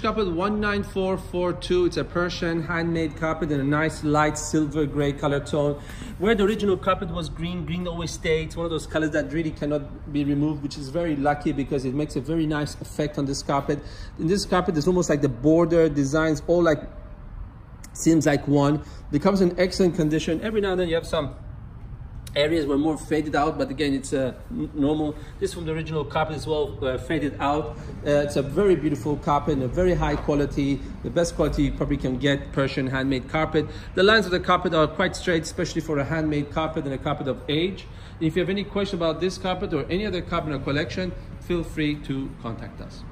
carpet 19442 it's a persian handmade carpet in a nice light silver gray color tone. Where the original carpet was green green always stays. One of those colors that really cannot be removed which is very lucky because it makes a very nice effect on this carpet. In this carpet it's almost like the border designs all like seems like one. It comes in excellent condition. Every now and then you have some areas were more faded out but again it's a uh, normal. This from the original carpet as well uh, faded out. Uh, it's a very beautiful carpet and a very high quality the best quality you probably can get persian handmade carpet. The lines of the carpet are quite straight especially for a handmade carpet and a carpet of age. If you have any question about this carpet or any other carpet in our collection feel free to contact us